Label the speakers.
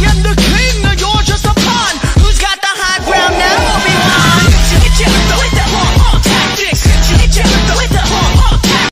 Speaker 1: I am the king.